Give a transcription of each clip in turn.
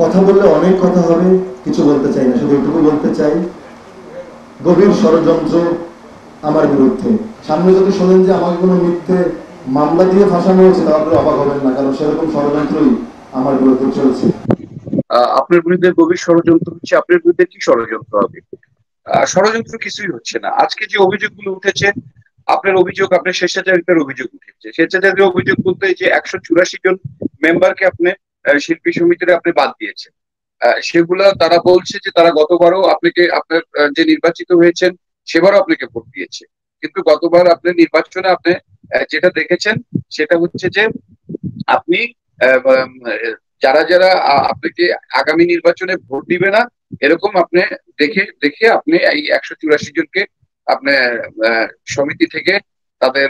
কথা বললে অনেক কথা হবে, কিছু বলতে চাই না, শুধু এটুকু বলতে চাই, গভীর ষড়যন্ত্র আমার বিরুদ্ধে। সামনে যদি শোনেন যে আমাকে কোনো মিথ্যে মামলা দিয়ে ফাঁসানো হয়েছে, তাহলে অবাক হবেন না, কারণ সেরকম ষড়যন্ত্রই আমার বিরুদ্ধে চলছে। আপনার বিরুদ্ধে গভীর ষড়যন্ত্র হচ্ছে, আপনার বিরুদ্ধে কি ষড়যন্ত্র হবে? ষড়যন্ত্র কিছুই হচ্ছে না। আজকে যে অভিযোগগুলো উঠেছে, আপনার অভিযোগ, আপনার স্বেচ্ছাচারিতার অভিযোগ উঠেছে। স্বেচ্ছাচারিতার অভিযোগ বলতে যে একশো চুরাশি জন মেম্বারকে আপনি শিল্পী সমিতিতে আপনি বাদ দিয়েছেন। সেগুলা তারা বলছে যে তারা গতবারও আপনাকে, আপনার যে নির্বাচিত হয়েছেন, সেবারও আপনাকে ভোট দিয়েছে। কিন্তু গতবার আপনি নির্বাচনে আপনি যেটা দেখেছেন, সেটা হচ্ছে যে আপনি যারা যারা আপনাকে আগামী নির্বাচনে ভোট দিবে না, এরকম আপনি দেখে দেখে আপনি এই একশো চুরাশি জনকে আপনি সমিতি থেকে তাদের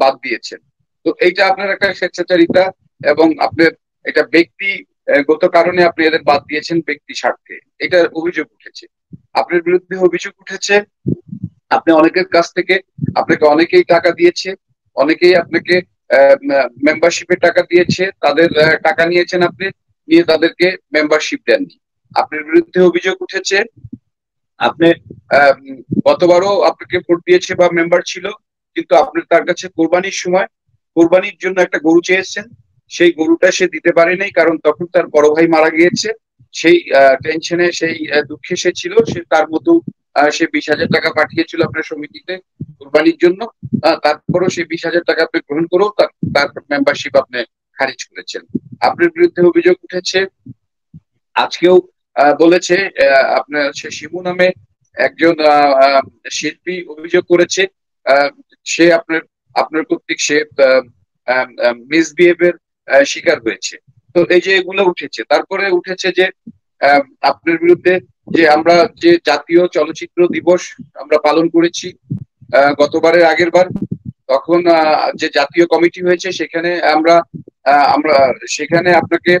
বাদ দিয়েছেন। তো এইটা আপনার একটা স্বেচ্ছাচারিতা এবং আপনার এটা ব্যক্তি গত কারণে আপনি এদের বাদ দিয়েছেন ব্যক্তি স্বার্থে। এটা অভিযোগ উঠেছে। আপনার বিরুদ্ধে অভিযোগ উঠেছে, আপনি অনেকের কাছ থেকে, আপনাকে অনেকেই টাকা দিয়েছে, অনেকেই আপনাকে মেম্বারশিপের টাকা দিয়েছে, তাদের টাকা নিয়েছেন আপনি, নিয়ে তাদেরকে মেম্বারশিপ দেননি। আপনার বিরুদ্ধে অভিযোগ উঠেছে, আপনি গতবারও আপনাকে ভোট দিয়েছে বা মেম্বার ছিল, কিন্তু আপনি তার কাছে কোরবানির সময়, কোরবানির জন্য একটা গরু চেয়েছেন সেই গরুটা সে দিতে পারেনি কারণ তখন তার বড় ভাই মারা গিয়েছে। সেই টেনশনে সেই দুঃখে সে ছিল। সে তার মতো সে বিশ হাজার টাকা পাঠিয়েছিল আপনার সমিতিতে কোরবানির জন্য। তারপরও সেই বিশ হাজার টাকা আপনি গ্রহণ করেও তার মেম্বারশিপ আপনি খারিজ করেছেন। আপনার বিরুদ্ধে অভিযোগ উঠেছে, আজকেও বলেছে আপনার সে শিমু নামে একজন শিল্পী অভিযোগ করেছে। সে আপনার আপনার কর্তৃক সে মিসবিহেভের শিকার হয়েছে। তো এই যে এগুলো উঠেছে, তারপরে উঠেছে যে আপনার বিরুদ্ধে যে আমরা যে জাতীয় চলচ্চিত্র দিবস আমরা পালন করেছি গতবারের আগের বার, তখন যে জাতীয় কমিটি হয়েছে সেখানে আমরা আমরা, সেখানে আপনাকে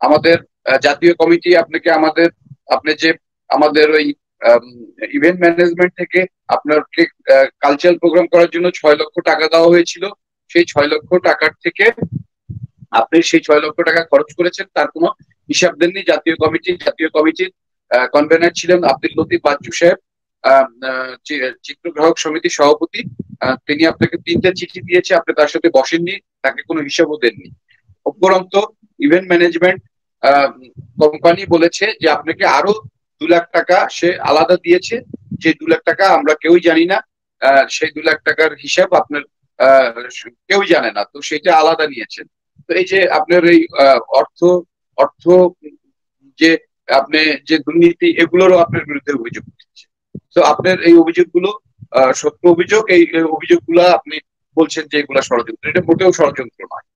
আমাদের জাতীয় কমিটি আপনাকে আমাদের, আপনি যে আমাদের ওই ইভেন্ট ম্যানেজমেন্ট থেকে আপনাকে কালচারাল প্রোগ্রাম করার জন্য ছয় লক্ষ টাকা দেওয়া হয়েছিল। সেই ছয় লক্ষ টাকার থেকে আপনি সেই ছয় লক্ষ টাকা খরচ করেছেন, তার কোনো হিসাব দেননি। জাতীয় কমিটি, জাতীয় কমিটির কনভেনার ছিলেন আব্দুল লতিফ বাচ্চু সাহেব চিত্রগ্রাহক সমিতির সভাপতি। তিনি আপনাকে তিনটে চিঠি দিয়েছে, আপনি তার সাথে বসেননি, তাকে কোনো হিসাবও দেননি। উপরন্ত ইভেন্ট ম্যানেজমেন্ট কোম্পানি বলেছে যে আপনাকে আরও দু লাখ টাকা সে আলাদা দিয়েছে। যে দু লাখ টাকা আমরা কেউই জানি না সেই দু লাখ টাকার হিসাব আপনার কেউই জানে না, তো সেটা আলাদা নিয়েছেন। তো এই যে আপনার এই অর্থ অর্থ, যে আপনি যে দুর্নীতি, এগুলোরও আপনার বিরুদ্ধে অভিযোগ উঠেছে। তো আপনার এই অভিযোগগুলো সত্য অভিযোগ, এই এই অভিযোগগুলো আপনি বলছেন যে এগুলা ষড়যন্ত্র। এটা মোটেও ষড়যন্ত্র নয়।